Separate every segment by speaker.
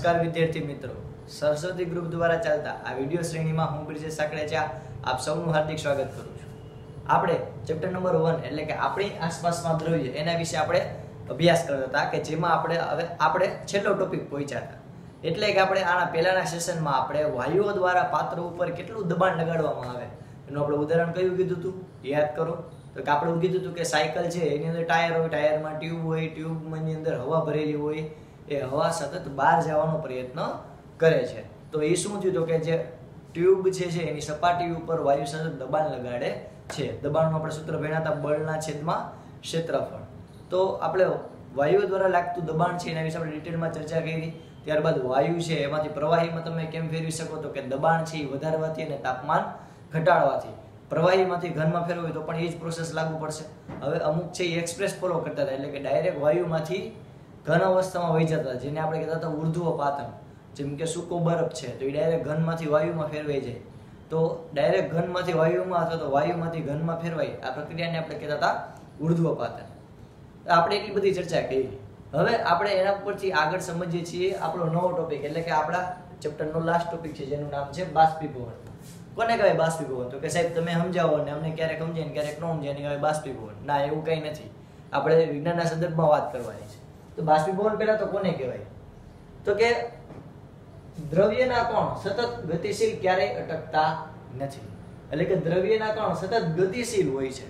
Speaker 1: નમસ્કાર વિદ્યાર્થી મિત્રો. સરસ્વતી ગ્રુપ દ્વારા ચાલતા આ વીડિયો શ્રેણીમાં હું બ્રિજેશ સાકડેચા આપ સૌનું હાર્દિક સ્વાગત કરું છું. આપણે ચેપ્ટર નંબર વન એટલે કે આપણી આસપાસમાં દ્રવ્ય એના વિશે આપણે અભ્યાસ કરતા હતા કે જેમાં આપણે હવે આપણે છેલ્લો ટોપિક પહોંચ્યા હતા. એટલે કે આપણે આના પહેલાના સેશનમાં આપણે વાયુઓ દ્વારા પાત્ર ઉપર કેટલું દબાણ લગાડવામાં આવે એનું આપણે ઉદાહરણ કયું કીધું હતું? યાદ કરો. તો કે આપણે કીધું હતું કે સાયકલ છે, એની અંદર ટાયર હોય, ટાયરમાં ટ્યુબ હોય ટ્યુબની અંદર હવા ભરેલી હોય એ હવા સતત બહાર જવાનો પ્રયત્ન કરે છે. તો એ શું થયું તો કે જે ટ્યુબ છે છે એની સપાટી ઉપર વાયુ સતત દબાણ લગાડે છે. દબાણનું આપણે સૂત્ર ભણ્યા બળના છેદમાં ક્ષેત્રફળ. તો આપણે વાયુ દ્વારા લાગતું દબાણ છે એના વિશે આપણે ડિટેલમાં ચર્ચા કરી. ત્યારબાદ વાયુ છે એમાંથી પ્રવાહીમાં તમે કેમ ફેરવી શકો તો કે દબાણ છે એ વધારવાથી અને તાપમાન ઘટાડવાથી. પ્રવાહીમાંથી ઘનમાં ફેરવું તો પણ એ જ પ્રોસેસ લાગુ પડશે. હવે અમુક છે એ એક્સપ્રેસ ફોલો કરતા હતા એટલે કે ડાયરેક્ટ વાયુમાંથી ઘન અવસ્થામાં વહી જતા, જેને આપણે કહેતા હતા ઉર્ધ્વ પાતન. જેમ કે સૂકો બરફ છે, તો એ ડાયરેક્ટ ઘનમાંથી વાયુમાં ફેરવાઈ જાય. તો ડાયરેક્ટ ઘનમાંથી વાયુમાં અથવા તો વાયુમાંથી ઘનમાં ફેરવાય, આ પ્રક્રિયાને આપણે કહેતા હતા ઉર્ધ્વ પાતન. આપણે એટલી બધી ચર્ચા કરી. હવે આપણે એના પરથી આગળ સમજીએ છીએ આપણો નવો ટોપિક એટલે કે આપણા ચેપ્ટરનો લાસ્ટ ટોપિક છે, જેનું નામ છે બાષ્પીભવન. કોને કહેવાય બાષ્પીભવન? તો કે સાહેબ, તમે સમજાવો ને અમને ક્યારેક સમજાય ને ક્યારેક ન સમજાય ને કહેવાય બાષ્પીભવન. ના, એવું કંઈ નથી. આપણે વિજ્ઞાનના સંદર્ભમાં વાત કરવાની છે. તો બાષ્પીભવન પહેલા તો કોને કહેવાય? તો કે દ્રવ્યના કણ સતત ગતિશીલ ક્યારેય અટકતા નથી. એટલે કે દ્રવ્યના કણ સતત ગતિશીલ હોય છે.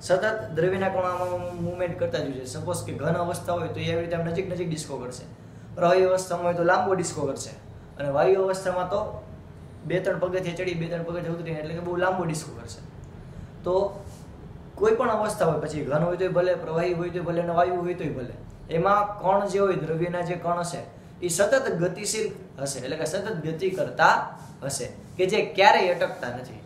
Speaker 1: સતત દ્રવ્યના કણોમાં મુવમેન્ટ કરતા જ હોય છે. સપોઝ કે ઘન અવસ્થા હોય તો એ એવી રીતે આમ નજીક નજીક ડિસ્કો કરશે. પ્રવાહી અવસ્થામાં હોય તો લાંબો ડિસ્કો કરશે. અને વાયુ અવસ્થામાં તો બે ત્રણ પગથિયા ચડી, બે ત્રણ પગથિયા ઉતરી એટલે કે બહુ લાંબો ડિસ્કો કરશે. તો કોઈ પણ અવસ્થા હોય, પછી ઘન હોય તોય ભલે, પ્રવાહી હોય તોય ભલે અને વાયુ હોય તોય ભલે. એમાં કણ જે હોય, દ્રવ્યના જે કણ હશે, એ સતત ગતિશીલ હશે. એટલે કે સતત ગતિ કરતા હશે. કે જે ક્યારેય અટકતા નથી.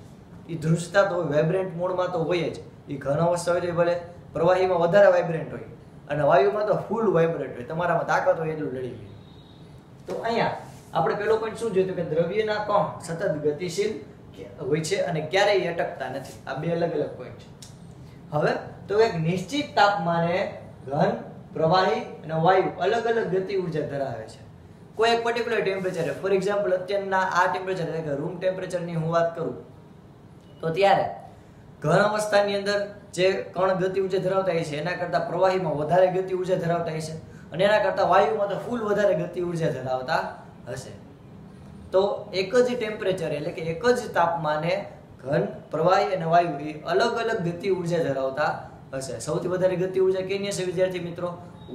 Speaker 1: એ ધ્રુજતા તો વાઇબ્રન્ટ મોડમાં તો હોય જ. એ ઘન અવસ્થા હોય ભલે પ્રવાહીમાં વધારે વાઇબ્રન્ટ હોય. અને વાયુમાં તો ફૂલ વાઇબ્રન્ટ હોય. તમારામાં તાકાત હોય એટલું લડી ગયું તો અહીંયા આપણે પેલો પોઈન્ટ શું જોયું કે દ્રવ્યના કણ સતત ગતિશીલ હોય છે અને ક્યારેય અટકતા નથી. આ બે અલગ અલગ પોઈન્ટ છે. હવે તો એક નિશ્ચિત તાપમાને ઘન પ્રવાહી અને વાયુ અલગ અલગ ગતિ ઊર્જા ધરાવે છે. કોઈ એક પર્ટિક્યુલર ટેમ્પરેચર ફોર એક્ઝામ્પલ અત્યારના આ ટેમ્પરેચર એટલે કે રૂમ ટેમ્પરેચરની હું વાત કરું, તો ત્યારે ઘન અવસ્થાની અંદર જે કણ ગતિ ઊર્જા ધરાવતા હોય છે, એના કરતાં પ્રવાહીમાં વધારે ગતિ ઊર્જા ધરાવતા હોય છે અને એના કરતાં વાયુમાં તો ફૂલ વધારે ગતિ ઊર્જા ધરાવતા હશે. તો એક જ ટેમ્પરેચર એટલે કે એક જ તાપમાને ઘન, પ્રવાહી અને વાયુ એ અલગ અલગ ગતિ ઊર્જા ધરાવતા હશે. સૌથી વધારે ગતિ ઊર્જા કેની હશે વિદ્યાર્થી મિત્રો?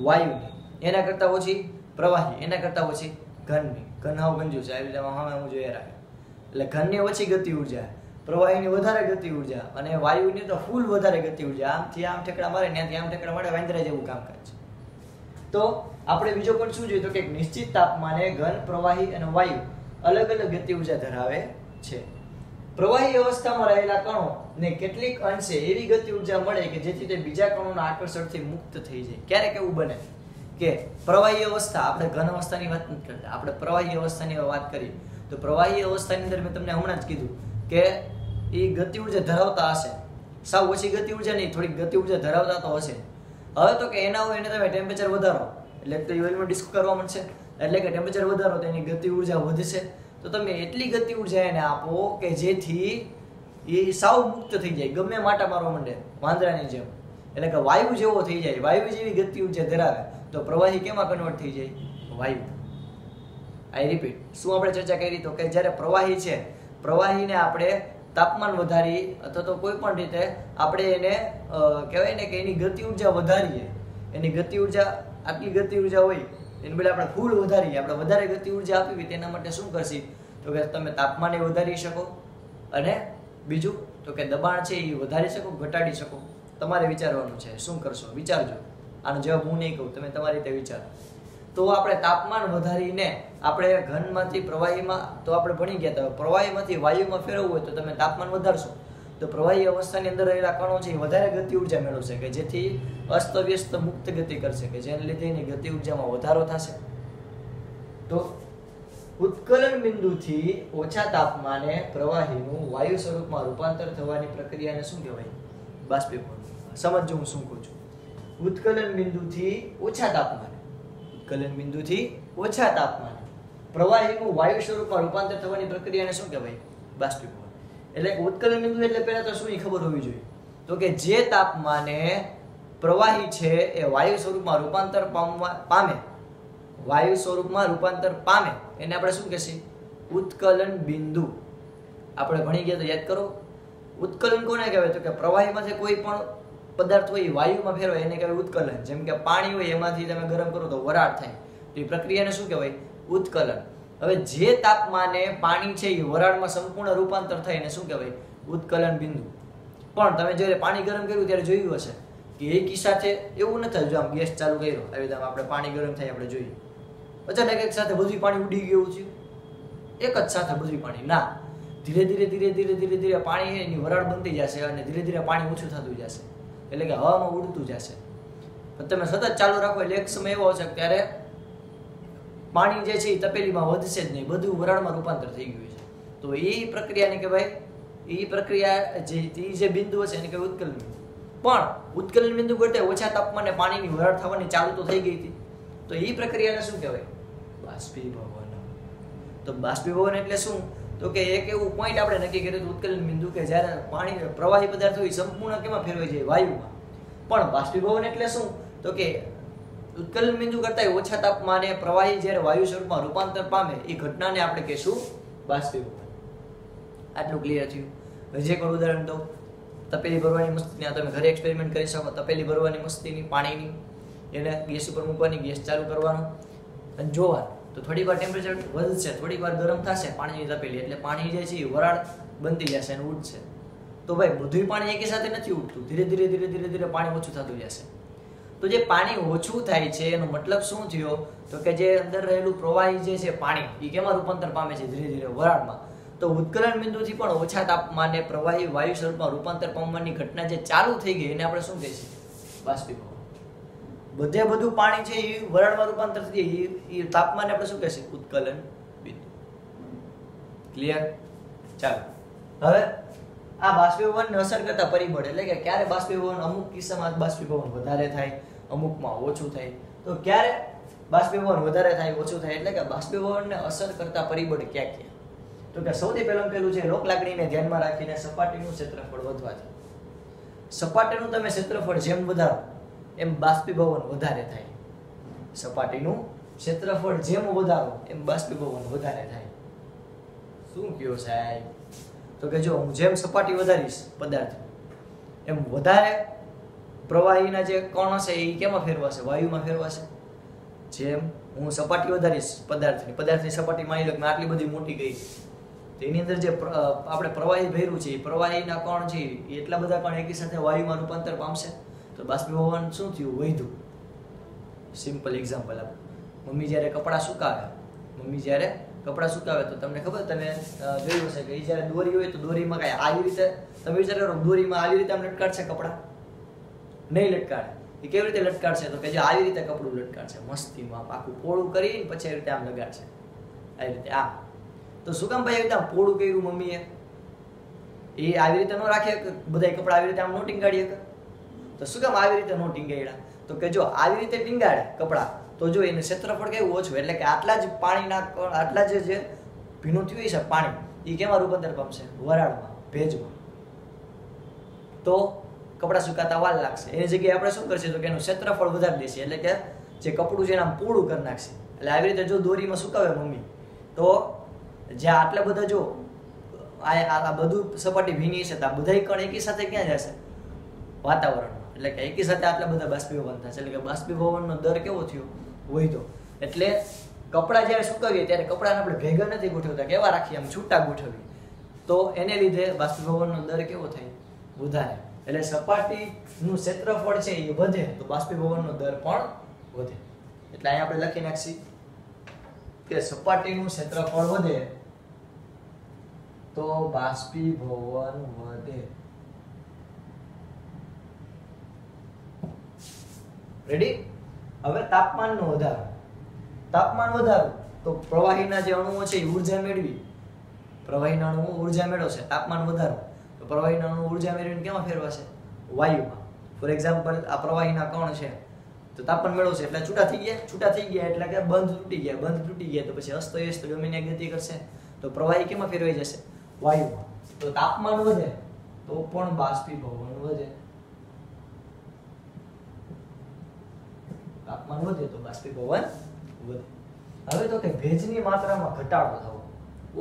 Speaker 1: વાયુની. એના કરતાં ઓછી પ્રવાહી એના કરતાં ઓછી ઘનની. ઘન હાવ ગંજુ છે. આવી રીતે હવે હું જોઈએ રાખે એટલે ઘનની ઓછી ગતિ ઊર્જા, પ્રવાહીની વધારે ગતિ ઊર્જા અને વાયુની તો ફૂલ વધારે ગતિ ઊર્જા. આમથી આમ ઠેકડા મારે ત્યાંથી આમ ઠેકડા મારે વાંદરા જેવું કામકાજ છે. તો આપણે બીજો પણ શું જોઈએ તો કે નિશ્ચિત તાપમાને ઘન, પ્રવાહી અને વાયુ અલગ અલગ ગતિ ઊર્જા ધરાવે છે. પ્રવાહી અવસ્થામાં રહેલા કણો ને કેટલીક અંશે એવી ગતિ ઊર્જા મળે કે જેથી તે બીજા કણોના આકર્ષણથી મુક્ત થઈ જાય. ક્યારેક એવું બને કે પ્રવાહી અવસ્થા, આપણે ઘન અવસ્થાની વાત નથી કરતા. આપણે પ્રવાહી અવસ્થાની વાત કરીએ. તો પ્રવાહી અવસ્થાની અંદર મેં તમને હમણાં જ કીધું કે એ ગતિ ઊર્જા ધરાવતા હશે. સાવ ઓછી ગતિ ઊર્જા નહીં, થોડીક ગતિ ઊર્જા ધરાવતા તો હશે. હવે તો કે એના હોય એને તમે ટેમ્પરેચર વધારો. એટલે તો ઓઇલમાં ડિસ્ક કરવા મળશે એટલે કે ટેમ્પરેચર વધારો તો એની ગતિ ઊર્જા વધશે. તો તમે એટલી ગતિ ઊર્જા એને આપો કે જેથી એ સાવ મુક્ત થઈ જાય, ગમે માટા મારવા માંડે, વાંદરાની જેમ. એટલે કે વાયુ જેવો થઈ જાય, વાયુ જેવી ગતિ ઊર્જા ધરાવે, તો પ્રવાહી કેમાં કન્વર્ટ થઈ જાય? વાયુ. આઈ રિપીટ શું આપણે ચર્ચા કરી? તો કે જ્યારે પ્રવાહી છે, પ્રવાહીને આપણે તાપમાન વધારી અથવા તો કોઈ પણ રીતે આપણે એને કહેવાય ને કે એની ગતિ ઊર્જા વધારીએ. એની ગતિ ઊર્જા આટલી ગતિ ઊર્જા હોય, એને બદલે આપણે ફૂલ વધારીએ. આપણે વધારે ગતિ ઊર્જા આપી તેના માટે શું કરશે? તો કે તમે તાપમાને વધારી શકો અને બીજું? તો કે દબાણ છે એ વધારી શકો, ઘટાડી શકો. તમારે વિચારવાનું છે. શું કરશો? વિચારજો. આનો જવાબ હું નહીં કહું. તમે તમારી રીતે વિચારો. તો આપણે તાપમાન વધારીને આપણે ઘનમાંથી પ્રવાહીમાં, તો આપણે ભણી ગયા હતા. પ્રવાહીમાંથી વાયુમાં ફેરવવું હોય તો તમે તાપમાન વધારશો. તો પ્રવાહી અવસ્થાની અંદર રહેલા કણો છે એ વધારે ગતિ ઊર્જા મેળવશે કે જેથી અસ્તવ્યસ્ત મુક્ત ગતિ કરશે કે જેને લીધે એની ગતિ ઉર્જામાં વધારો થશે. તો ઉત્કલન બિંદુથી ઓછા તાપમાને પ્રવાહીનું વાયુ સ્વરૂપમાં રૂપાંતર થવાની પ્રક્રિયાને શું કહેવાય? બાષ્પીભવન. સમજો હું શું કહું છું. ઉત્કલન બિંદુથી ઓછા તાપમાને. ઉત્કલન બિંદુથી ઓછા તાપમાને. પ્રવાહીનું વાયુ સ્વરૂપમાં રૂપાંતર થવાની પ્રક્રિયાને શું કહેવાય? બાષ્પીભવન. એટલે ઉત્કલન બિંદુ એટલે પહેલા તો શું ખબર હોવી જોઈએ? તો કે જે તાપમાને પ્રવાહી છે એ વાયુ સ્વરૂપમાં રૂપાંતર પામવા પામે વાયુ સ્વરૂપમાં રૂપાંતર પામે, એને આપણે શું કહેશે? ઉત્કલન બિંદુ. આપણે ભણી ગયા તો યાદ કરો, ઉત્કલન કોને કહેવાય? તો કે પ્રવાહીમાંથી કોઈ પણ પદાર્થ હોય વાયુમાં ફેરવે એને કહેવાય ઉત્કલન. જેમ કે પાણી હોય એમાંથી તમે ગરમ કરો તો વરાળ થાય. તો એ પ્રક્રિયાને શું કહેવાય? ઉત્કલન. હવે જે તાપમાને પાણી છે એ વરાળમાં સંપૂર્ણ રૂપાંતર થાય એને શું કહેવાય? ઉત્કલન બિંદુ. પણ તમે જ્યારે પાણી ગરમ કર્યું ત્યારે જોયું હશે કે એકી સાથે એવું નથી જો આમ ગેસ ચાલુ કર્યો, આવી રીતે આપણે પાણી ગરમ થાય, આપણે જોઈએ. અચાનક એક સાથે બધું પાણી ઉડી ગયું છે. એક જ સાથે બધું પાણી. ના. ધીરે ધીરે ધીરે ધીરે ધીરે ધીરે પાણી એની વરાળ બનતી જશે અને ધીરે ધીરે પાણી ઓછું થતું જશે. એટલે કે હવામાં ઉડતું જશે. તમે સતત ચાલુ રાખો એટલે એક સમય એવો હશે ત્યારે પાણી જે છે એ તપેલીમાં વધશે જ નહીં. બધું વરાળમાં રૂપાંતર થઈ ગયું છે. તો એ પ્રક્રિયાને કહેવાય, એ પ્રક્રિયા જે, એ જે બિંદુ હશે એને કહેવાય ઉત્કલન પણ ઉત્કલન બિંદુ કરતા ઓછા તાપમાને પાણીની વરાળ થવાની ચાલુ તો થઈ ગઈ હતી. તો એ પ્રક્રિયાને શું કહેવાય? બાષ્પીભવન. તો બાષ્પીભવન એટલે શું? તો કે એક એવું પોઈન્ટ આપણે નક્કી કર્યું ઉત્કલન બિંદુ, કે જ્યારે પાણી, પ્રવાહી પદાર્થ હોય સંપૂર્ણ કેમાં ફેરવાઈ જાય? વાયુમાં. પણ બાષ્પીભવન એટલે શું? તો કે ઉત્કલન બિંદુ કરતા ઓછા તાપમાને પ્રવાહી જ્યારે વાયુ સ્વરૂપમાં રૂપાંતર પામે એ ઘટનાને આપણે કહેશું બાષ્પીભવન. આટલું ક્લિયર થયું. હજી એક ઉદાહરણ તો તપેલી ભરવાની મસ્તી તમે ઘરે એક્સપેરિમેન્ટ કરી શકો. તપેલી ભરવાની મસ્તીની, પાણીની. એને ગેસ ઉપર મૂકવાની, ગેસ ચાલુ કરવાનો. અને જોવાનું. તો થોડી વાર ટેમ્પરેચર વધશે, થોડીક વાર ગરમ થશે, પાણીની તપેલી. એટલે પાણી જે છે એ વરાળ બનતી જશે અને ઉઠશે તો ભાઈ બધું પાણી એકી સાથે નથી ઉઠતું ધીરે ધીરે ધીરે ધીરે ધીરે પાણી ઓછું થતું જશે. તો જે પાણી ઓછું થાય છે, એનો મતલબ શું થયો? તો કે જે અંદર રહેલું પ્રવાહી જે છે પાણી, એ કેમાં રૂપાંતર પામે છે? ધીરે ધીરે વરાળમાં. તો ઉત્કલન બિંદુથી પણ ઓછા તાપમાને પ્રવાહી વાયુ સ્વરૂપમાં રૂપાંતર પામવાની ઘટના જે ચાલુ થઈ ગઈ, એને આપણે શું કહીએ બાષ્પીભવન. બધે બધું પાણી છે એ વરાળમાં રૂપાંતર થઈ એ તાપમાન આપણે શું કહેશે? ઉત્કલન બિંદુ. ક્લિયર ચાલો. હવે આ બાષ્પીભવનને અસર કરતા પરિબળ એટલે કે ક્યારે બાષ્પીભવન અમુક કિસ્સામાં બાષ્પીભવન વધારે થાય, અમુકમાં ઓછું થાય. તો ક્યારે બાષ્પીભવન વધારે થાય, ઓછું થાય એટલે કે બાષ્પીભવનને અસર કરતા પરિબળ ક્યાં ક્યાં? તો કે સૌથી પહેલું પેલું છે, લોક લાગણીને ધ્યાનમાં રાખીને સપાટીનું ક્ષેત્રફળ વધવાથી સપાટીનું તમે ક્ષેત્રફળ જેમ વધારો એમ બાષ્પીભવન વધારે થાય. સપાટીનું ક્ષેત્રફળ જેમ વધારો, એમ બાષ્પીભવન વધારે થાય. શું કયો સાહેબ? તો કે જો હું જેમ સપાટી વધારીશ પદાર્થ, એમ વધારે પ્રવાહીના જે કણ હશે એ કેમાં ફેરવાશે? વાયુમાં ફેરવાશે. જેમ હું સપાટી વધારીશ પદાર્થની પદાર્થની સપાટી માની લો કે આટલી બધી મોટી ગઈ તો એની અંદર જે આપણે પ્રવાહી ભર્યું છે, એ પ્રવાહીના કણ છે એટલા બધા કણ એકી સાથે વાયુમાં રૂપાંતર પામશે. તો બાષ્પીભવન શું થયું? વધ્યું સિમ્પલ એક્ઝામ્પલ આપ. મમ્મી જ્યારે કપડાં સુકાવે, મમ્મી જ્યારે કપડાં સુકાવે તો તમને ખબર તમે જોયું હશે કે એ જ્યારે દોરી હોય તો દોરીમાં કાંઈ આવી રીતે, તમે વિચાર કરો દોરીમાં આવી રીતે આમ લટકાડશે કપડાં? નહીં લટકાડે. એ કેવી રીતે લટકાડશે? તો કે જે આવી રીતે કપડું લટકાડશે, મસ્તીમાં પાકું પોળું કરી પછી આવી રીતે આમ લગાડશે. આવી રીતે આ તો શું કામ ભાઈ આવી પોળું કર્યું મમ્મીએ? એ આવી રીતે ન રાખે બધા કપડા આવી રીતે આમ નોટિંગ ટીંગાડીએ તો શું કામ આવી રીતે નો ટીંગાડ્યા તો કે જો આવી રીતે ટીંગાડે કપડા, તો જો એનું ક્ષેત્રફળ કેવું ઓછું એટલે કે આટલા જ પાણીના આટલા જ જે ભીનું થયું છે પાણી એ કેમાં રૂપાંતર પામશે? વરાળમાં, ભેજમાં. તો કપડાં સુકાતા વાર લાગશે. એની જગ્યાએ આપણે શું કરશે? તો કે એનું ક્ષેત્રફળ વધારી દેશે. એટલે કે જે કપડું છે એના પૂળું કરી નાખશે. એટલે આવી રીતે જો દોરીમાં સુકાવે મમ્મી, તો જ્યાં આટલા બધા જો આ બધું સપાટી ભીની છે તો આ બધા કણ એકી સાથે ક્યાં જશે? વાતાવરણમાં. એટલે કે એકી સાથે આટલા બધા બાષ્પીભવન થશે એટલે કે બાષ્પીભવનનો દર કેવો થયો? વધ્યો. એટલે કપડાં જ્યારે સુકાવીએ ત્યારે કપડાને આપણે ભેગા નથી ગોઠવતા. કેવા રાખીએ? આમ છૂટા ગોઠવીએ. તો એને લીધે બાષ્પીભવનનો દર કેવો થાય? વધારે. એટલે સપાટીનું ક્ષેત્રફળ છે એ વધે, તો બાષ્પીભવનનો દર પણ વધે. એટલે અહીંયા આપણે લખી નાખશી કે સપાટીનું ક્ષેત્રફળ વધે, તો બાષ્પીભવન વધે. રેડી હવે તાપમાનનો વધારો. તાપમાન વધારો, તો પ્રવાહીના જે અણુઓ છે, એ ઊર્જા મેળવી. પ્રવાહીના અણુઓ ઊર્જા મેળવશે, તાપમાન વધારો. તો પ્રવાહીના અણુ ઊર્જા મેળવીને કેમાં ફેરવાશે? વાયુમાં. ફોર એક્ઝામ્પલ આ પ્રવાહીના કણ છે, તો તાપમાન મેળવશે, એટલે છૂટા થઈ ગયા, છૂટા થઈ ગયા, એટલે કે બંધ તૂટી ગયા, બંધ તૂટી ગયા, તો પછી અસ્ત વ્યસ્ત ગમે ગતિ કરશે. તો પ્રવાહી કેમાં ફેરવાઈ જશે? વાયુમાં. તો તાપમાન વધે, તો પણ બાષ્પીભવન વધે. તાપમાન વધે તો બાષ્પીભવન વધે. હવે તો કે ભેજની માત્રામાં ઘટાડો થવો.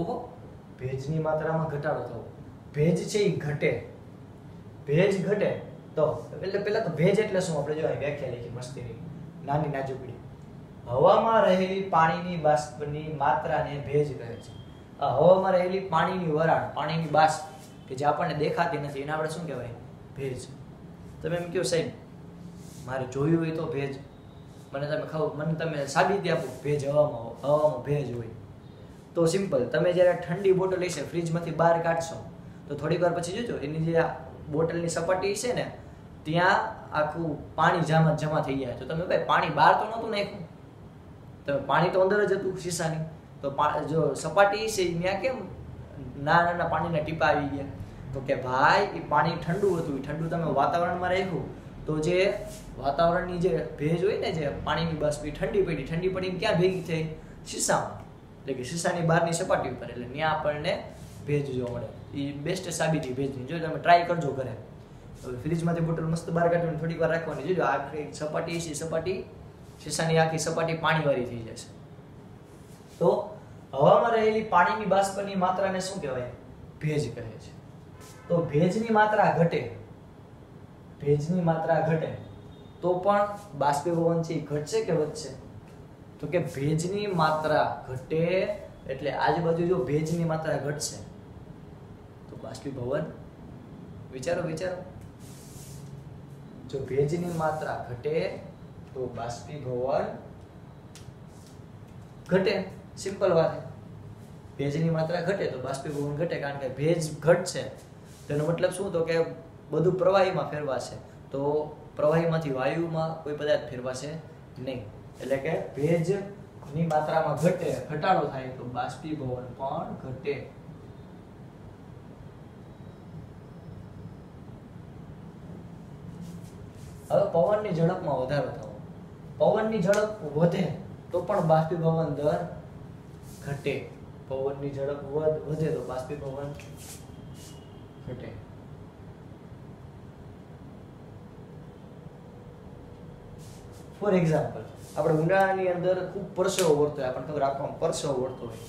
Speaker 1: ઓહો, ભેજની માત્રામાં ઘટાડો થવો. ભેજ છે એ ઘટે. ભેજ ઘટે. તો એટલે પહેલાં તો ભેજ એટલે શું? આપણે જો વ્યાખ્યા લખી મસ્તીની, નાની નાજુકડી હવામાં રહેલી પાણીની બાષ્પની માત્રાને ભેજ કહે છે. આ હવામાં રહેલી પાણીની વરાળ, પાણીની બાષ્પ, કે જે આપણને દેખાતી નથી, એને આપણે શું કહેવાય? ભેજ. તમે એમ કહો સાહેબ, મારે જોયું હોય તો ભેજ. મને તમે ખાવ મને તમે સાબિતી આપો, ભેજ હવામાં હવામાં ભેજ હોય. તો સિમ્પલ તમે જ્યારે ઠંડી બોટલ હશે ફ્રીજમાંથી બહાર કાઢશો, તો થોડીક વાર પછી જોજો, એની જે બોટલની સપાટી છે ને, ત્યાં આખું પાણી જમા જમા થઈ જાય. તો તમે ભાઈ પાણી બહાર તો નહોતું નાખ્યું. તમે પાણી તો અંદર જ હતું શીશાની. તો જો સપાટી છે ત્યાં કેમ નાના નાના પાણીના ટીપા આવી ગયા? તો કે ભાઈ એ પાણી ઠંડુ હતું. એ ઠંડુ તમે વાતાવરણમાં રાખ્યું. તો જે વાતાવરણની જે ભેજ હોય ને જે પાણીની બાષ્પી ઠંડી પડી, ઠંડી પડીને ક્યાં ભેગી થઈ? શીશામાં. એટલે કે શીશાની બહારની સપાટી ઉપર, એટલે ત્યાં આપણને ભેજ જોવા મળે. એ બેસ્ટ સાબિતી ભેજની. જો તમે ટ્રાય કરજો ઘરે. હવે ફ્રીજમાંથી બોટલ મસ્ત બહાર કાઢીને થોડીક વાર રાખવાની. જોજો આખી સપાટી છે, સપાટી શીશાની આખી સપાટી પાણીવાળી થઈ જશે. તો હવામાં રહેલી પાણીની બાષ્પની માત્રાને શું કહેવાય? ભેજ કહે છે. તો ભેજની માત્રા ઘટે. ભેજની માત્રા ઘટે, તો પણ બાષ્પીભવન છે એ ઘટશે કે વધશે? તો કે ભેજની માત્રા ઘટે એટલે આજુબાજુ જો ભેજની માત્રા ઘટશે, તો બાષ્પીભવન વિચારો વિચારો. જો ભેજની માત્રા ઘટે, તો બાષ્પીભવન ઘટે. સિમ્પલ વાત ભેજની માત્રા ઘટે તો બાષ્પીભવન ઘટે, કારણ કે ભેજ ઘટશે. તેનો મતલબ શું? તો કે બધું પ્રવાહીમાં ફેરવાશે. તો પ્રવાહીમાંથી વાયુમાં કોઈ પદાર્થ ફેરવાશે નહીં. એટલે કે ભેજની માત્રામાં ઘટે, ઘટાડો થાય તો બાષ્પીભવન પણ ઘટે. હવે પવનની ઝડપમાં વધારો થવો. પવનની ઝડપ વધે તો પણ બાષ્પીભવન દર ઘટે. પવનની ઝડપ વધે તો બાષ્પીભવન ઘટે. ફોર એક્ઝામ્પલ આપણે ઉનાળાની અંદર ખૂબ પરસેવો વળતો હોય આપણે ખબર રાખવામાં પરસેવો વળતો હોય.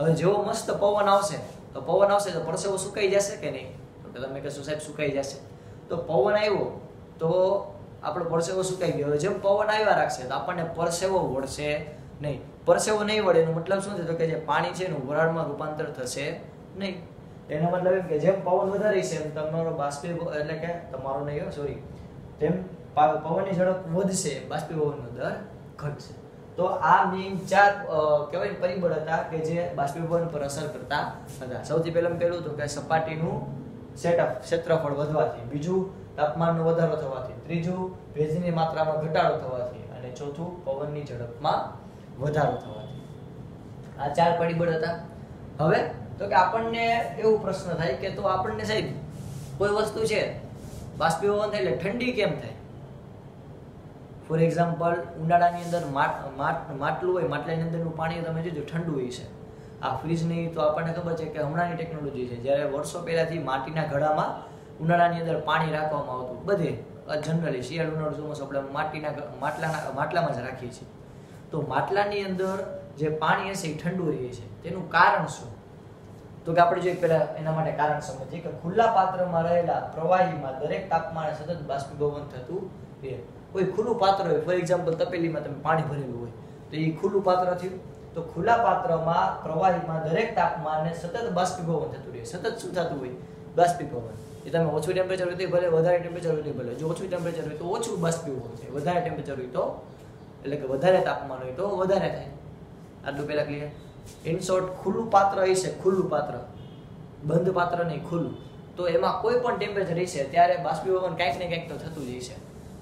Speaker 1: હવે જેવો મસ્ત પવન આવશે, તો પવન આવશે તો પરસેવો સુકાઈ જશે કે નહીં? તો તમે કહેશો સાહેબ સુકાઈ જશે. તો પવન આવ્યો, તો આપણો પરસેવો સુકાઈ ગયો. જેમ પવન આવ્યા રાખશે, તો આપણને પરસેવો વળશે નહીં. પરસેવો નહીં વળે એનો મતલબ શું તો કે જે પાણી છે એનું વરાળમાં રૂપાંતર થશે નહીં. એનો મતલબ એમ કે જેમ પવન વધારે છે એમ તમારો બાષ્પી એટલે કે તમારો નહીં સોરી જેમ પવનની ઝડપ વધશે, બાષ્પીભવનનો દર ઘટશે. તો આ મેઇન ચાર કહેવાય પરિબળ હતા કે જે બાષ્પીભવન પર અસર કરતા હતા. સૌથી પહેલાં પહેલું તો કે સપાટીનું સેટઅપ ક્ષેત્રફળ વધવાથી, બીજું તાપમાનનો વધારો થવાથી, ત્રીજું ભેજની માત્રામાં ઘટાડો થવાથી, અને ચોથું પવનની ઝડપમાં વધારો થવાથી. આ ચાર પરિબળ હતા. હવે તો કે આપણને એવું પ્રશ્ન થાય કે તો આપણને સાહેબ કોઈ વસ્તુ છે? બાષ્પીભવન થાય એટલે ઠંડી કેમ થાય? ફોર એક્ઝામ્પલ ઉનાળાની અંદર માટ, માટ- માટલું હોય, માટલાની અંદરનું પાણી તમે જોજો, ઠંડુ હોય છે. આ ફ્રીજ નહીં તો આપણને ખબર છે કે હમણાંની ટેકનોલોજી છે. જ્યારે વર્ષો પહેલાંથી માટીના ઘડામાં ઉનાળાની અંદર પાણી રાખવામાં આવતું. બધે જનરલી શિયાળ, ઉનાળુ ચોમાસ આપણે માટીના માટલાના, માટલામાં જ રાખીએ છીએ. તો માટલાની અંદર જે પાણી હશે એ ઠંડુ રહે છે. તેનું કારણ શું? તો કે આપણે જોઈએ પહેલાં એના માટે કારણ સમજીએ કે ખુલ્લા પાત્રમાં રહેલા પ્રવાહીમાં દરેક તાપમાને સતત બાષ્પીભવન થતું રહે. કોઈ ખુલ્લું પાત્ર હોય ફોર એક્ઝામ્પલ તપેલીમાં તમે પાણી ભરેલું હોય, તો એ ખુલ્લું પાત્ર થયું. તો ખુલ્લા પાત્રમાં પ્રવાહીમાં દરેક તાપમાને સતત બાષ્પીભવન થતું રહે. સતત શું થતું હોય? બાષ્પીભવન. એ તમે ઓછું ટેમ્પરેચર હોય તો ભલે, વધારે ટેમ્પરેચર હોય તો ભલે. જો ઓછું ટેમ્પરેચર હોય તો ઓછું બાષ્પીભવન થાય. વધારે ટેમ્પરેચર હોય તો, એટલે કે વધારે તાપમાન હોય તો વધારે થાય. આટલું પહેલાં ક્લિયર ઇન શોર્ટ ખુલ્લું પાત્ર હશે ખુલ્લું પાત્ર. બંધ પાત્ર નહીં, ખુલ્લું. તો એમાં કોઈ પણ ટેમ્પરેચર હશે, ત્યારે બાષ્પીભવન કાંઈક ને કાંઈક તો થતું જ હશે.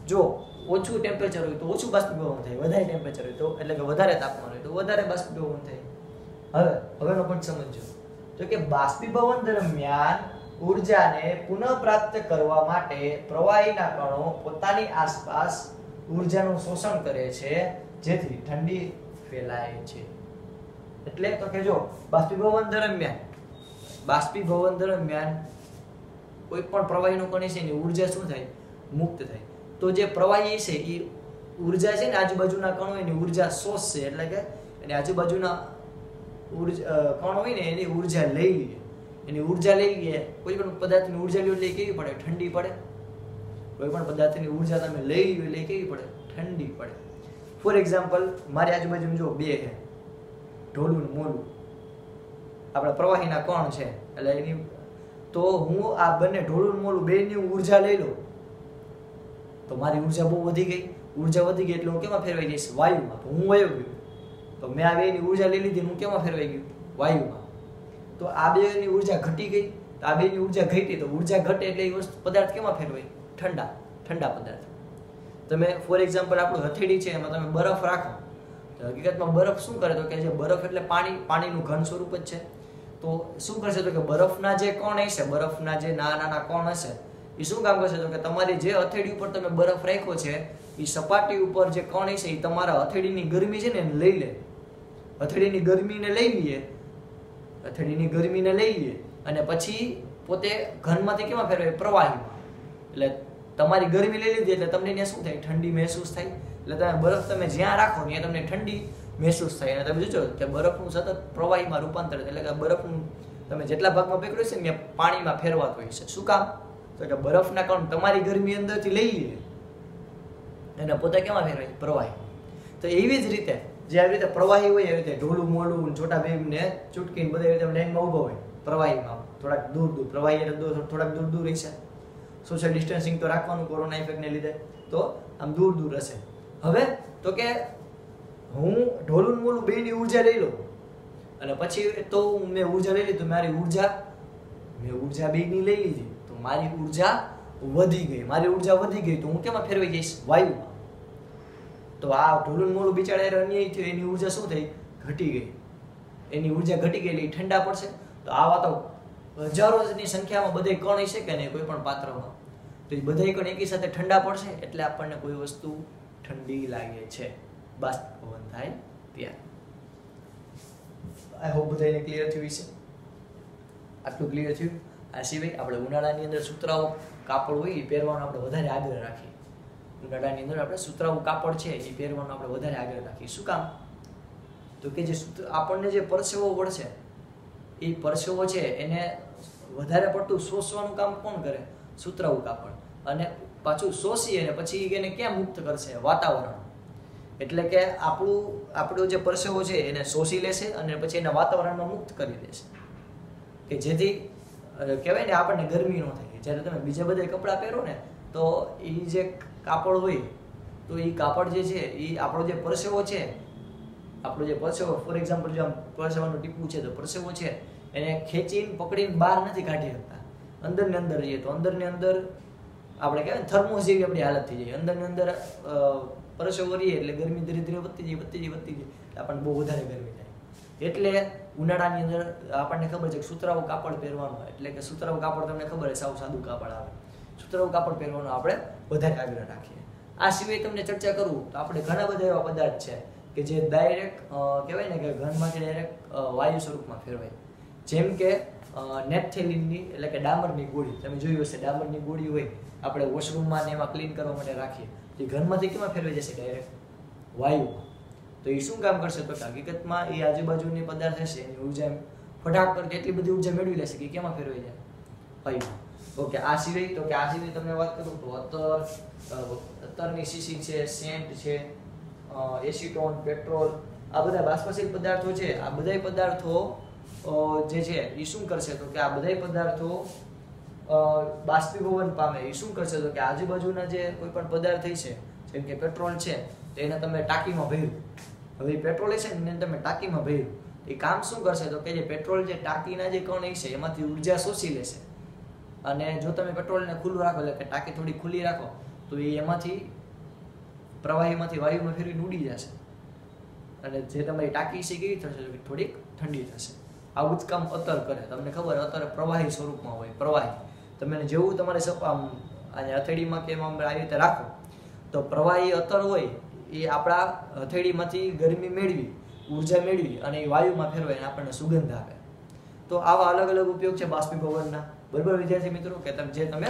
Speaker 1: જો ઓછું ટેમ્પરેચર હોય તો ઓછું બાષ્પીભવન થાય, વધારે ટેમ્પરેચર હોય તો એટલે કે વધારે તાપમાન હોય તો વધારે બાષ્પીભવન થાય. હવે, હવેનો પણ સમજો. તો કે બાષ્પીભવન દરમિયાન ઉર્જાને પુનઃપ્રાપ્ત કરવા માટે પ્રવાહીના કણો પોતાની આસપાસ ઉર્જાનું શોષણ કરે છે, જેથી ઠંડી ફેલાય છે. એટલે તો કે જો, બાષ્પીભવન દરમિયાન બાષ્પીભવન દરમિયાન કોઈ પણ પ્રવાહીનું કણ છે એની ઊર્જા શું થાય? મુક્ત થાય. તો જે પ્રવાહી છે એ ઊર્જા છે ને આજુબાજુના કણો એની ઊર્જા શોષશે એટલે કે એની આજુબાજુના ઊર્જા કણ હોય ને એની ઊર્જા લઈ લે એની ઊર્જા લઈ લે કોઈ પણ પદાર્થની ઊર્જા લેવી એટલે કેવી પડે? ઠંડી પડે. કોઈ પણ પદાર્થની ઊર્જા તમે લઈ લો એટલે કેવી પડે? ઠંડી પડે. ફોર એક્ઝામ્પલ મારી આજુબાજુ જો બે છે. ઢોલું મોલું. આપણા પ્રવાહીના કણ છે. એટલે એની, તો હું આ બંને ઢોલું મોલું બેની ઊર્જા લઈ લઉં. તો મારી ઊર્જા બહુ વધી ગઈ. ઊર્જા વધી ગઈ એટલે હું કેમાં ફેરવાઈ જઈશ? વાયુમાં. તો હું વયો ગયો. તો મેં આ બેની ઊર્જા લઈ લીધી હું કેમાં ફેરવાઈ ગયું? વાયુમાં. તો આ બેની ઊર્જા ઘટી ગઈ. તો આ બેની ઊર્જા ઘટી. તો ઊર્જા ઘટે એટલે એ વસ્તુ પદાર્થ કેમાં ફેરવાય? ઠંડા. ઠંડા પદાર્થ. તમે ફોર એક્ઝામ્પલ આપણું હથેળી છે, એમાં તમે બરફ રાખો. તો હકીકતમાં બરફ શું કરે? તો કે જે બરફ એટલે પાણી. પાણીનું ઘન સ્વરૂપ જ છે. તો શું કરશે? તો કે બરફના જે કોણ હશે? બરફના જે નાના નાના કોણ હશે? એ શું કામ કરશે? તો કે તમારી જે હથેળી ઉપર તમે બરફ રાખ્યો છે, એ સપાટી ઉપર જે કણ હશે એ તમારા હથેળીની ગરમી છે ને એને લઈ લે. હથેળીની ગરમીને લઈ લઈએ હથેળીની ગરમીને લઈ લઈએ અને પછી પોતે ઘનમાંથી કેમાં ફેરવે? પ્રવાહીમાં. એટલે તમારી ગરમી લઈ લીધી, એટલે તમને ત્યાં શું થાય? ઠંડી મહેસૂસ થાય. એટલે તમે બરફ તમે જ્યાં રાખો, ત્યાં તમને ઠંડી મહેસૂસ થાય. અને તમે જોજો કે બરફનું સતત પ્રવાહીમાં રૂપાંતર એટલે કે બરફનું તમે જેટલા ભાગમાં પકડ્યું છે ને પાણીમાં ફેરવાતું હોય છે. શું કામ? તો કે બરફના કણ તમારી ગરમી અંદરથી લઈ લે. અને પોતે કેમાં ફેરવાય પ્રવાહી. તો એવી જ રીતે, જે આવી રીતે પ્રવાહી હોય એવી રીતે ઢોલું, મોલું છોટા ભીમ ને ચૂટકીને બધા રીતે લાઈનમાં ઊભો હોય, પ્રવાહીમાં. થોડાક દૂર દૂર, પ્રવાહી એટલે થોડાક દૂર દૂર રહેશે સોશિયલ ડિસ્ટન્સિંગ તો રાખવાનું કોરોના ઇફેક્ટને લીધે. તો આમ દૂર દૂર હશે. હવે, તો કે હું ઢોલું મોલું બેની ઊર્જા લઈ લઉં. અને પછી તો મેં ઊર્જા લઈ લીધી મારી ઊર્જા મેં ઊર્જા બેની લઈ લીધી. મારી ઊર્જા વધી ગઈ. મારી ઊર્જા વધી ગઈ તો હું કેમાં ફેરવાઈ જઈશ? વાયુમાં. તો આ ઢોલું મોડું બિચારા અન્યાય થયો. એની ઊર્જા શું થઈ? ઘટી ગઈ. એની ઊર્જા ઘટી ગઈ એટલે ઠંડા પડશે. તો આવા તો હજારોની સંખ્યામાં બધે કણ હશે કે નહીં? કોઈ પણ પાત્રમાં. તો એ બધા કણ એકી સાથે ઠંડા પડશે એટલે આપણને કોઈ વસ્તુ ઠંડી લાગે છે. બાષ્પીભવન થાય ત્યાં આઈ હોપ બધાને ક્લિયર થયું છે આટલું ક્લિયર થયું? આ સિવાય આપણે ઉનાળાની અંદર સુતરાઉ કાપડ હોય એ પહેરવાનું આપણે વધારે આગ્રહ રાખીએ. ઉનાળાની અંદર આપણે સુતરાઉ કાપડ છે એ પહેરવાનું આપણે વધારે આગ્રહ રાખીએ. શું કામ? તો કે જે આપણને જે પરસેવો વળશે એ પરસેવો છે, એને વધારે પડતું શોષવાનું કામ કોણ કરે? સુતરાઉ કાપડ. અને પાછું શોષી અને પછી એને ક્યાં મુક્ત કરશે? વાતાવરણ. એટલે કે આપણું, આપણો જે પરસેવો છે, એને શોષી લેશે અને પછી એને વાતાવરણમાં મુક્ત કરી દેશે. કે જેથી કહેવાય ને આપણને ગરમી ન થાય. જ્યારે તમે બીજા બધા કપડાં પહેરો ને, તો એ જે કાપડ હોય, તો એ કાપડ જે છે એ આપણો જે પરસેવો છે, આપણો જે પરસેવો ફોર એક્ઝામ્પલ જો આમ પરસેવાનું ટીપું છે, તો પરસેવો છે, એને ખેંચીને, પકડીને બહાર નથી કાઢી શકતા. અંદરની અંદર રહીએ તો અંદરની અંદર આપણે કહેવાય થર્મોસ જેવી આપણી હાલત થઈ જાય. અંદરની અંદર પરસેવો રહીએ એટલે ગરમી ધીરે ધીરે વધતી જાય વધતી જાય વધતી જાય. આપણને બહુ વધારે ગરમી થાય. એટલે ઉનાળાની અંદર આપણને ખબર છે કે સુતરાવું કાપડ પહેરવાનું એટલે કે સુતરાવું કાપડ તમને ખબર છે, સાવ સાદું કાપડ આવે. સુતરાવું કાપડ પહેરવાનો આપણે વધારે આગ્રહ રાખીએ. આ સિવાય તમને ચર્ચા કરું, તો આપણે ઘણા બધા એવા પદાર્થ છે કે જે ડાયરેક્ટ કહેવાય ને કે ઘનમાંથી ડાયરેક્ટ વાયુ સ્વરૂપમાં ફેરવાય. જેમ કે નેપથેલિનની એટલે કે ડામરની ગોળી. તમે જોયું હશે, ડામરની ગોળી હોય, આપણે વોશરૂમમાં ને એમાં ક્લીન કરવા માટે રાખીએ. એ ઘનમાંથી કેમાં ફેરવાઈ જશે? ડાયરેક્ટ વાયુમાં. તો એ શું કામ કરશે? તો હકીકતમાં એ આજુબાજુની પદાર્થ હશે, એની ઊર્જા ફટાક કરતી એટલી બધી ઊર્જા મેળવી લેશે કે કેમાં ફેરવાઈ જાય? વાયુમાં ઓકે આ સિવાય, તો કે આ સિવાય તમને વાત કરું તો અત્તર અત્તરની સીસી છે, સેન્ટ છે એસિટોન, પેટ્રોલ, આ બધા બાષ્પશીલ પદાર્થો છે. આ બધા પદાર્થો જે છે એ શું કરશે? તો કે આ બધા પદાર્થો બાષ્પીભવન પામે. એ શું કરશે? તો કે આજુબાજુના જે કોઈ પણ પદાર્થ છે, જેમ કે પેટ્રોલ છે, તો એને તમે ટાંકીમાં ભર્યું. હવે પેટ્રોલ હશે ને તમે ટાંકીમાં ભર્યું. એ કામ શું કરશે? તો કે જે પેટ્રોલ જે ટાંકીના જે કણ છે, એમાંથી ઊર્જા શોષી લેશે. અને જો તમે પેટ્રોલને ખુલ્લું રાખો, એટલે કે ટાંકી થોડી ખુલ્લી રાખો, તો એ એમાંથી, પ્રવાહીમાંથી વાયુમાં ફેરવીને ઉડી જશે. અને જે તમારી ટાંકી છે કેવી થશે? થોડીક ઠંડી થશે. આવું જ કામ અતર કરે. તમને ખબર અત્યારે પ્રવાહી સ્વરૂપમાં હોય, પ્રવાહી. તમે જેવું તમારે સપામ અને હથેળીમાં કે એમાં આવી રીતે રાખો, તો પ્રવાહી અતર હોય એ આપણા હથેળીમાંથી ગરમી મેળવી, ઊર્જા મેળવી અને એ વાયુમાં ફેરવાય અને આપણને સુગંધ આવે તો આવા અલગ અલગ ઉપયોગ છે બાષ્પીભવનના બરાબર વિદ્યાર્થી મિત્રો? કે તમે જે તમે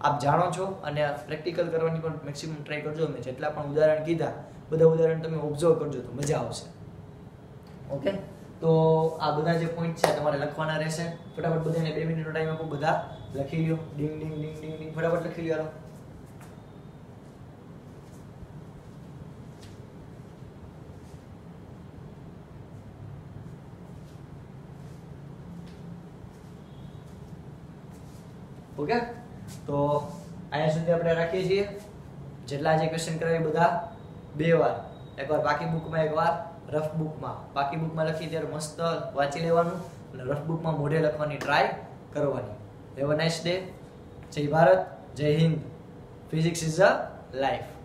Speaker 1: આપ જાણો છો અને પ્રેક્ટિકલ કરવાની પણ મેક્સિમમ ટ્રાય કરજો. મેં જેટલા પણ ઉદાહરણ કીધા, બધા ઉદાહરણ તમે ઓબ્ઝર્વ કરજો તો મજા આવશે. ઓકે તો આ બધા જે પોઈન્ટ છે તમારે લખવાના રહેશે. ફટાફટ બધાને બે મિનિટનો ટાઈમ આપો. બધા લખી લ્યો. ડિંગ ડિંગ ડિંગ ડિંગ ડિંગ, ફટાફટ લખી લ્યો. ઓકે? તો અહીંયા સુધી આપણે રાખીએ છીએ. જેટલા જે ક્વેશ્ચન કરાવી બધા બે વાર. એકવાર બાકી બુકમાં એકવાર રફ બુકમાં બાકી બુકમાં લખી ત્યારે મસ્ત વાંચી લેવાનું અને રફ બુકમાં મોઢે લખવાની ટ્રાય કરવાની. હેવ અ નાઇસ ડે જય ભારત, જય Hind. Physics is a life